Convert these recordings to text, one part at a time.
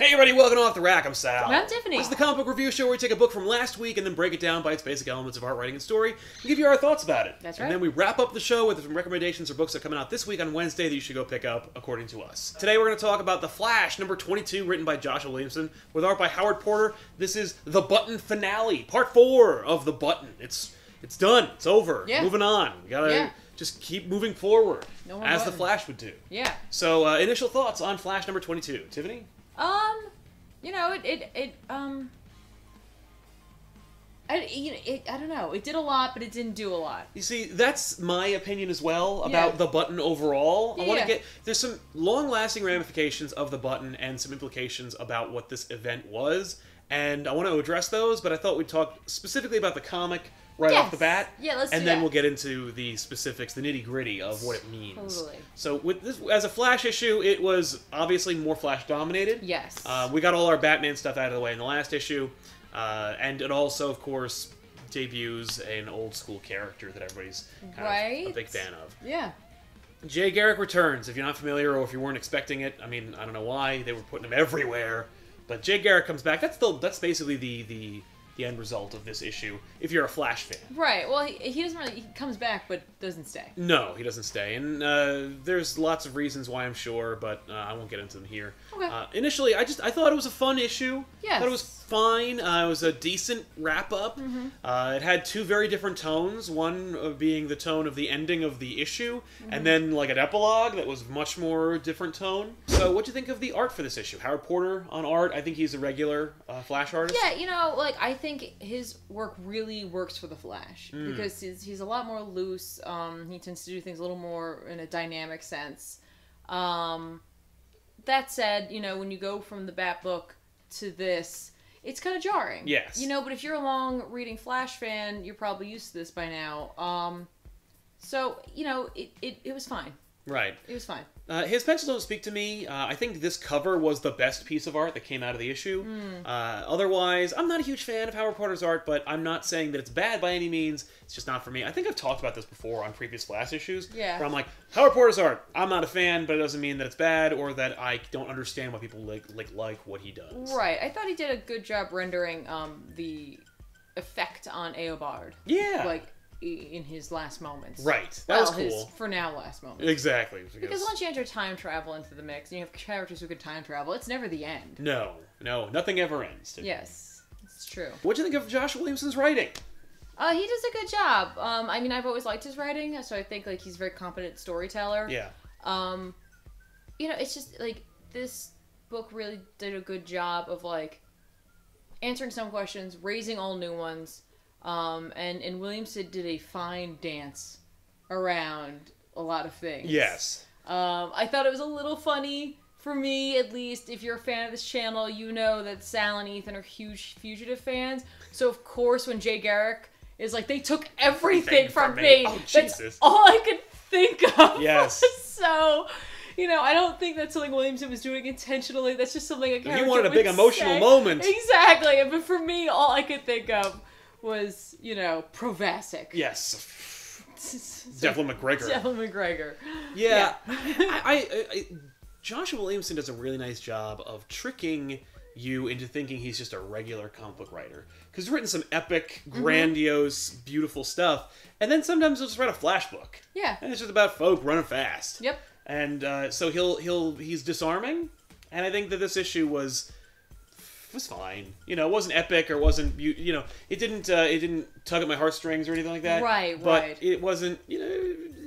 Hey everybody, welcome to off the rack. I'm Sal. I'm Tiffany. This is the comic book review show where we take a book from last week and then break it down by its basic elements of art, writing, and story, and give you our thoughts about it. That's right. And then we wrap up the show with some recommendations for books that are coming out this week on Wednesday that you should go pick up, according to us. Today we're going to talk about The Flash, number 22, written by Joshua Williamson, with art by Howard Porter. This is the Button finale, part four of the Button. It's it's done. It's over. Yeah. Moving on. We gotta Yeah. just keep moving forward, No as the Flash would do. Yeah. So, uh, initial thoughts on Flash number 22. Tiffany? Um, you know, it it, it um. I, you know, it, I don't know. It did a lot, but it didn't do a lot. You see, that's my opinion as well about Yeah. the button overall. Yeah, I want to yeah. get there's some long-lasting ramifications of the button and some implications about what this event was, and I want to address those. But I thought we'd talk specifically about the comic right off the bat. Yeah, let's And then that. we'll get into the specifics, the nitty-gritty of what it means. Totally. So with this as a Flash issue, it was obviously more Flash dominated. Yes. Uh, we got all our Batman stuff out of the way in the last issue, uh, and it also, of course, debuts an old school character that everybody's kind of a big fan of. yeah. Jay Garrick returns. If you're not familiar or if you weren't expecting it, I mean, I don't know why they were putting him everywhere, but Jay Garrick comes back. That's the that's basically the the the end result of this issue. If you're a Flash fan. Right. Well, he, he doesn't really. He comes back, but doesn't stay. No, he doesn't stay, and uh, there's lots of reasons why I'm sure, but uh, I won't get into them here. Okay. Uh, initially, I just I thought it was a fun issue. Yeah. thought it was fine. Uh, it was a decent wrap up. Mm-hmm. Uh, it had two very different tones. One being the tone of the ending of the issue, Mm-hmm. and then like an epilogue that was much more different tone. So, what do you think of the art for this issue? Howard Porter on art. I think he's a regular uh, Flash artist. Yeah, you know, like I think his work really works for the Flash Hmm. because he's, he's a lot more loose. Um, he tends to do things a little more in a dynamic sense. Um, that said, you know, when you go from the Bat book to this, it's kind of jarring. Yes. You know, but if you're a long reading Flash fan, you're probably used to this by now. Um, so you know, it, it, it was fine. Right. It was fine. Uh, his pencils don't speak to me. Uh, I think this cover was the best piece of art that came out of the issue. Hmm. Uh, otherwise, I'm not a huge fan of Howard Porter's art, but I'm not saying that it's bad by any means. It's just not for me. I think I've talked about this before on previous Flash issues. Yeah. Where I'm like, Howard Porter's art, I'm not a fan, but it doesn't mean that it's bad or that I don't understand why people like like, like what he does. Right. I thought he did a good job rendering um, the effect on Eobard. Yeah. Like in his last moments. Right. That well, was his cool. for now last moments. Exactly. Because once you enter time travel into the mix and you have characters who can time travel, it's never the end. no, no, nothing ever ends. Yes, it's true. What do you think of Josh Williamson's writing? Uh, he does a good job. Um, I mean, I've always liked his writing, so I think like he's a very competent storyteller. Yeah. Um, you know, it's just like this book really did a good job of like answering some questions, raising all new ones, um, and and Williamson did a fine dance around a lot of things. Yes. Um, I thought it was a little funny for me, at least. If you're a fan of this channel, you know that Sal and Ethan are huge Fugitive fans. So of course, when Jay Garrick is like, they took everything from from me. me. Oh, That's Jesus. all I could think of. Yes. so. You know, I don't think that's something Williamson was doing intentionally. That's just something a character wanted a big emotional moment. Exactly. But for me, all I could think of was, you know, Provasic. Yes. Devlin McGregor. Devil McGregor. Yeah, I, I, I, Joshua Williamson does a really nice job of tricking you into thinking he's just a regular comic book writer because he's written some epic, Mm-hmm. grandiose, beautiful stuff, and then sometimes he'll just write a flash book, Yeah. and it's just about folk running fast. Yep. And uh, so he'll he'll he's disarming, and I think that this issue was was fine. You know, it wasn't epic or wasn't you, you know it didn't uh, it didn't tug at my heartstrings or anything like that. Right, But right. it wasn't you know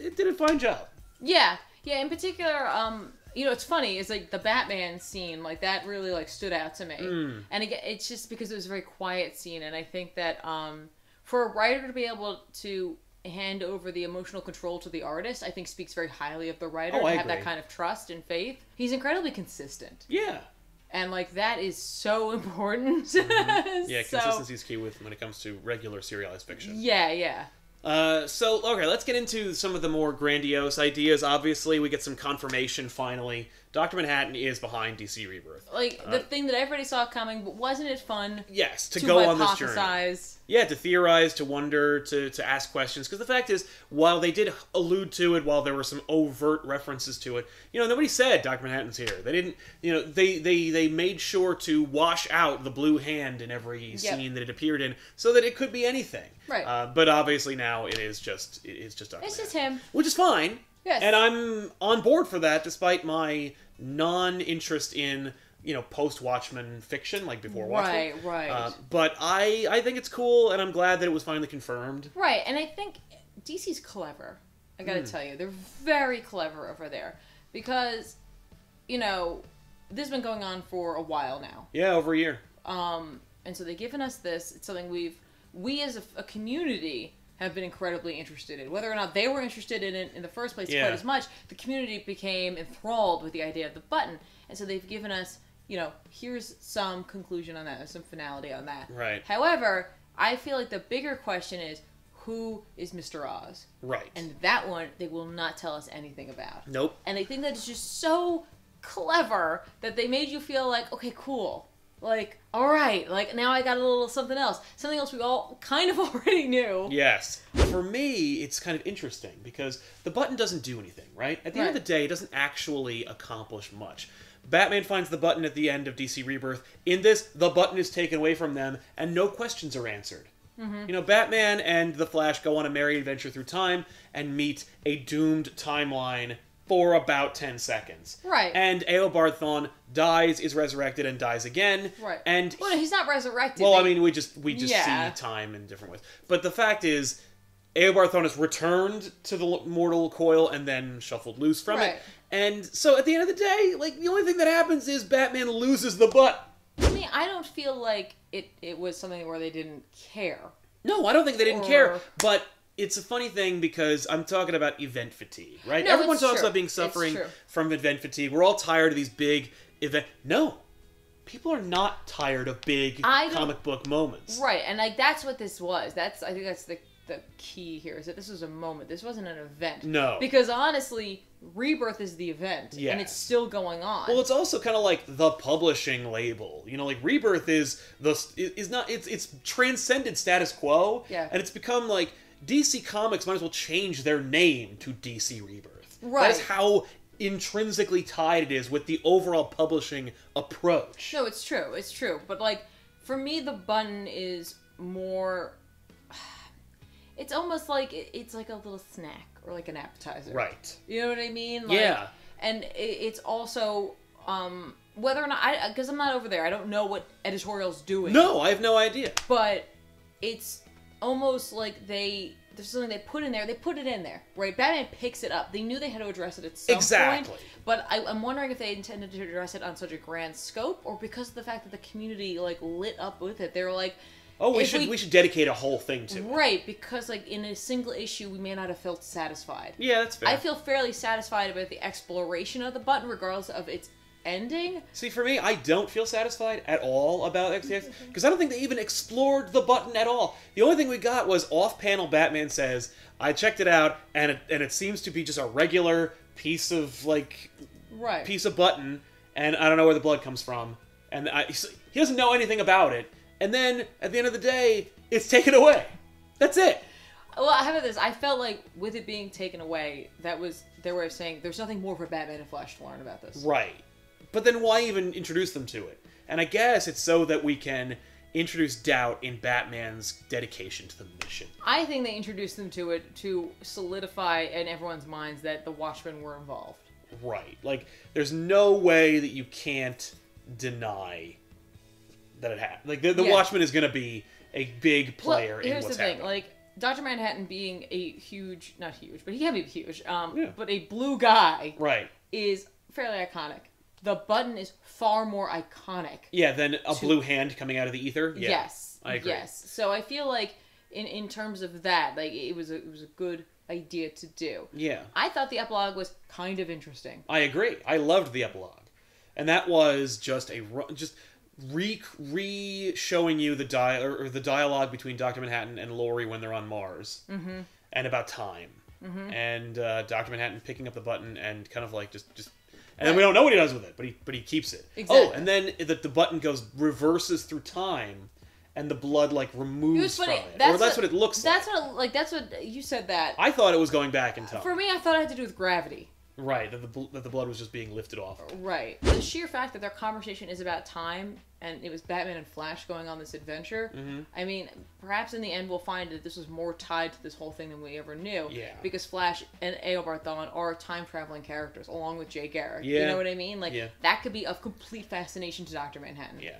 it did a fine job. Yeah, yeah. In particular, um, you know, it's funny. It's like the Batman scene, like that, really like stood out to me. Mm. And again, it's just because it was a very quiet scene, and I think that um, for a writer to be able to hand over the emotional control to the artist, I think speaks very highly of the writer Oh, to I have that kind of trust and faith. He's incredibly consistent, Yeah. And like that is so important. Mm-hmm. Yeah, So- consistency is key with when it comes to regular serialized fiction. Yeah, yeah. Uh, so okay, let's get into some of the more grandiose ideas. Obviously, we get some confirmation finally Dr. Manhattan is behind DC Rebirth. Like the thing that everybody saw coming, but wasn't it fun Yes, to, to go on this journey. Yeah, to theorize, to wonder, to, to ask questions. Because the fact is, while they did allude to it, while there were some overt references to it, you know, nobody said Dr. Manhattan's here. They didn't, you know, they, they, they made sure to wash out the blue hand in every scene that it appeared in so that it could be anything. Right. Uh, but obviously now it is just, it is just Dr. It's just him. Which is fine. Yes. And I'm on board for that despite my non interest in, you know, post Watchmen fiction, like before Watchmen. Right, right. Uh, but I I think it's cool, and I'm glad that it was finally confirmed. Right, and I think DC's clever. I gotta tell you, they're very clever over there because, you know, this has been going on for a while now. Yeah, over a year. Um, and so they've given us this. It's something we've, we as a, a community have been incredibly interested in. Whether or not they were interested in it in the first place Yeah. quite as much, the community became enthralled with the idea of the button. And so they've given us, you know, here's some conclusion on that, some finality on that. Right. However, I feel like the bigger question is who is Mr. Oz? Right. And that one they will not tell us anything about. nope. And I think that is just so clever that they made you feel like, okay, cool. Like, all right, like now I got a little something else. Something else we all kind of already knew. Yes. For me, it's kind of interesting because the button doesn't do anything, right? At the end of the day, it doesn't actually accomplish much. Batman finds the button at the end of DC Rebirth. In this, the button is taken away from them, and no questions are answered. Mm-hmm. You know, Batman and the Flash go on a merry adventure through time and meet a doomed timeline for about 10 seconds. Right. And Eobard dies, is resurrected, and dies again. Right. And Well, no, he's not resurrected. well, I mean, we just we just Yeah. see time in different ways. But the fact is, Eobard Thawne is returned to the mortal coil and then shuffled loose from Right. it. And so at the end of the day, like the only thing that happens is Batman loses the butt. I mean, I don't feel like it, it was something where they didn't care. No, I don't think they didn't Or- care. But it's a funny thing because I'm talking about event fatigue, right? No, Everyone talks true. about being suffering from event fatigue. We're all tired of these big event. No, people are not tired of big comic book moments. Right, and like that's what this was. That's I think that's the the key here is that this was a moment. This wasn't an event. No. Because honestly, Rebirth is the event, Yeah. and it's still going on. Well, it's also kind of like the publishing label. You know, like Rebirth is the is not it's it's transcended status quo. Yeah. And it's become like DC Comics might as well change their name to DC Rebirth. Right. That's how intrinsically tied it is with the overall publishing approach. no, it's true. It's true. But like for me, the button is more. It's almost like it's like a little snack or like an appetizer. Right. You know what I mean? Like, Yeah. And it's also um, whether or not I because I'm not over there. I don't know what editorial's doing. No, I have no idea. but it's almost like they there's something they put in there. They put it in there, right? Batman picks it up. They knew they had to address it at some Exactly. point, but I, I'm wondering if they intended to address it on such a grand scope, or because of the fact that the community like lit up with it. They were like, Oh, we should we- we, should dedicate a whole thing to it. right, because like in a single issue, we may not have felt satisfied. Yeah, that's fair. I feel fairly satisfied about the exploration of the button, regardless of its ending. See, for me, I don't feel satisfied at all about XTX because I don't think they even explored the button at all. The only thing we got was off-panel. Batman says, "I checked it out, and it, and it seems to be just a regular piece of like Right. piece of button, and I don't know where the blood comes from, and I, he doesn't know anything about it. And then at the end of the day, it's taken away. That's it. Well, how about this? I felt like with it being taken away, that was their way of saying there's nothing more for Batman and Flash to learn about this. Right. But then why even introduce them to it? And I guess it's so that we can introduce doubt in Batman's dedication to the mission. I think they introduced them to it to solidify in everyone's minds that the Watchmen were involved. Right. Like, there's no way that you can't deny that it happened. Like, the, the Yeah. Watchman is going to be a big player well, in here's what's the thing: happening. like Doctor Manhattan being a huge, not huge, but he can be huge. Um, Yeah. but a blue guy right. is fairly iconic. The button is far more iconic. Yeah, than a To- blue hand coming out of the ether. Yeah, yes, I agree. Yes. So I feel like in in terms of that, like it was a, it was a good idea to do. Yeah. I thought the epilogue was kind of interesting. I agree. I loved the epilogue, and that was just a just re re showing you the di- or, the dialogue between Doctor Manhattan and Laurie when they're on Mars, mm-hmm. and about time, mm-hmm. and uh, Doctor Manhattan picking up the button and kind of like just just and then we don't know what he does with it, but he but he keeps it. Oh, and then the, the button goes reverses through time, and the blood like removes It from it, That's or that's what- what, it looks That's like. what like that's what you said that. I thought it was going back in time. For me, I thought it had to do with gravity. Right, that the that the blood was just being lifted off. Right. The sheer fact that their conversation is about time and it was Batman and Flash going on this adventure. Mm-hmm. I mean, perhaps in the end we'll find that this was more tied to this whole thing than we ever knew. Yeah. Because Flash and Thawne are time traveling characters along with Jay Garrick. Yeah. You know what I mean? Like Yeah. that could be of complete fascination to Doctor Manhattan. Yeah.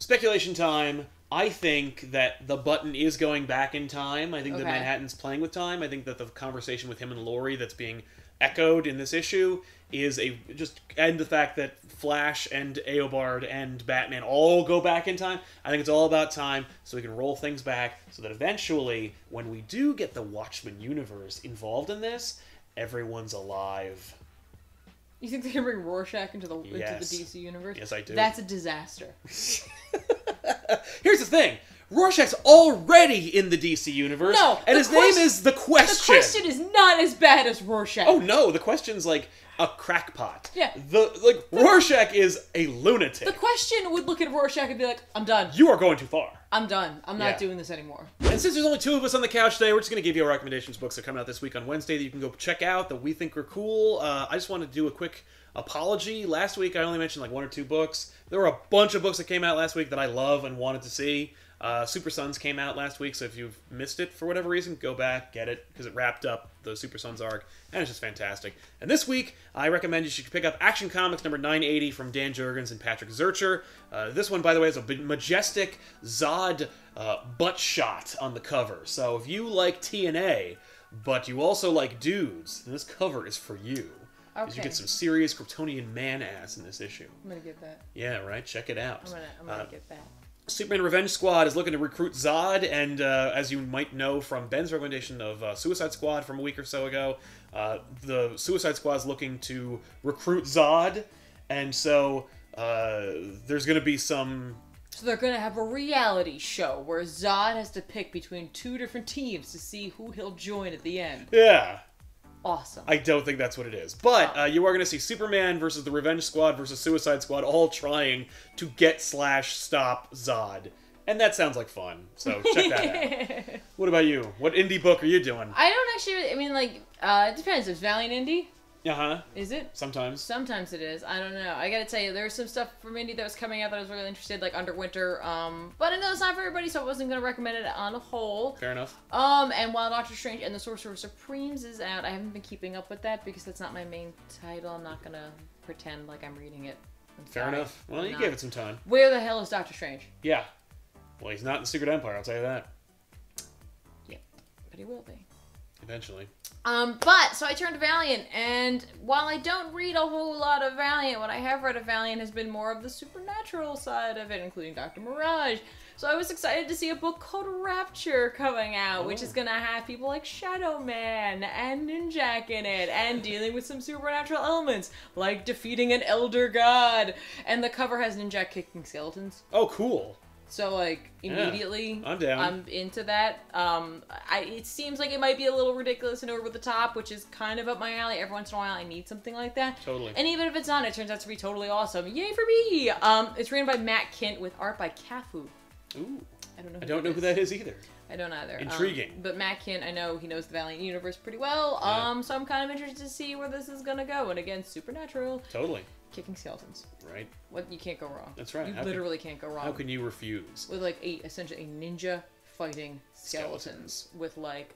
Speculation time. I think that the button is going back in time. I think that Manhattan's playing with time. I think that the conversation with him and Laurie that's being echoed in this issue is a just and the fact that Flash and Eobard and Batman all go back in time. I think it's all about time, so we can roll things back, so that eventually, when we do get the Watchmen universe involved in this, everyone's alive. You think they can bring Rorschach into the Yes. into the DC universe? Yes, I do. That's a disaster. Here's the thing. Rorschach's already in the DC universe, No, and his name is the Question. The question is not as bad as Rorschach. Oh no, the question's like a crackpot. Yeah. The like Rorschach is a lunatic. The question would look at Rorschach and be like, "I'm done. you are going too far. I'm done. I'm not Yeah. doing this anymore." And since there's only two of us on the couch today, we're just going to give you our recommendations books that are coming out this week on Wednesday that you can go check out that we think are cool. Uh, I just want to do a quick apology. Last week I only mentioned like one or two books. There were a bunch of books that came out last week that I love and wanted to see. Uh, Super Sons came out last week, so if you've missed it for whatever reason, go back, get it, because it wrapped up the Super Sons arc, and it's just fantastic. And this week, I recommend you should pick up Action Comics number 980 from Dan Jurgens and Patrick Zircher. Uh, this one, by the way, is a majestic Zod uh, butt shot on the cover. So if you like TNA, but you also like dudes, this cover is for you. 'Cause You get some serious Kryptonian man ass in this issue. I'm gonna get that. Yeah, right? Check it out. I'm gonna. I'm gonna Uh, get that. Superman Revenge Squad is looking to recruit Zod, and uh, as you might know from Ben's recommendation of uh, Suicide Squad from a week or so ago, uh, the Suicide Squad is looking to recruit Zod, and so uh, there's going to be some. So they're gonna have a reality show where Zod has to pick between two different teams to see who he'll join at the end. Yeah, Awesome. I don't think that's what it is. But uh, you are going to see Superman versus the Revenge Squad versus Suicide Squad all trying to get slash stop Zod. And that sounds like fun. So check that out. What about you? What indie book are you doing? I don't actually. I mean, like, uh, it depends. Is Valiant Indie? Uh huh. Is it? Sometimes. Sometimes it is. I don't know. I gotta tell you, there's some stuff from indie that was coming out that I was really interested, like Underwinter. Um, but I know it's not for everybody, so I wasn't gonna recommend it on a whole. Fair enough. Um, and while Doctor Strange and the Sorcerer Supremes is out, I haven't been keeping up with that because that's not my main title. I'm not gonna pretend like I'm reading it. I'm Fair sorry. enough. Well, I'm you not. gave it some time. Where the hell is Doctor Strange? Yeah. Well, he's not in the Secret Empire, I'll tell you that. Yep, but he will be. Eventually. Um, but so I turned to Valiant, and while I don't read a whole lot of Valiant, what I have read of Valiant has been more of the supernatural side of it, including Doctor Mirage. So I was excited to see a book called Rapture coming out, which Oh. is gonna have people like Shadow Man and Ninjak in it, and dealing with some supernatural elements like defeating an elder god. And the cover has Ninjak kicking skeletons. Oh, cool. So like immediately, I'm down. I'm into that. Um, I it seems like it might be a little ridiculous and over the top, which is kind of up my alley. Every once in a while, I need something like that. Totally. And even if it's not, it turns out to be totally awesome. Yay for me! Um, it's written by Matt Kindt with art by Cafu. Ooh. I don't know. Who I don't know who that is either. I don't either. Um, Intriguing. but Matt Kindt, I know he knows the Valiant universe pretty well. Yeah. Um, so I'm kind of interested to see where this is gonna go. And again, supernatural, Totally. Kicking skeletons. Right? What you can't go wrong. That's right. You How literally can't go wrong. How can you refuse? with like a essentially a ninja fighting skeletons, Skeletons. with like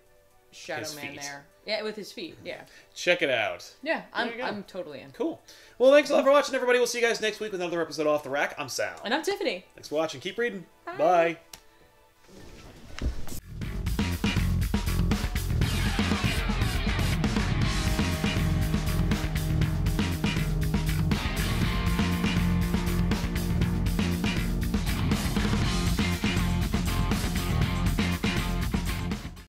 Shadow His Man feet. there. Yeah, with his feet. Yeah, Check it out. yeah. I'm. I'm totally in. Cool. Well, thanks a lot for watching, everybody. We'll see you guys next week with another episode of Off the Rack. I'm Sal. And I'm Tiffany. Thanks for watching. Keep reading. Bye. Bye.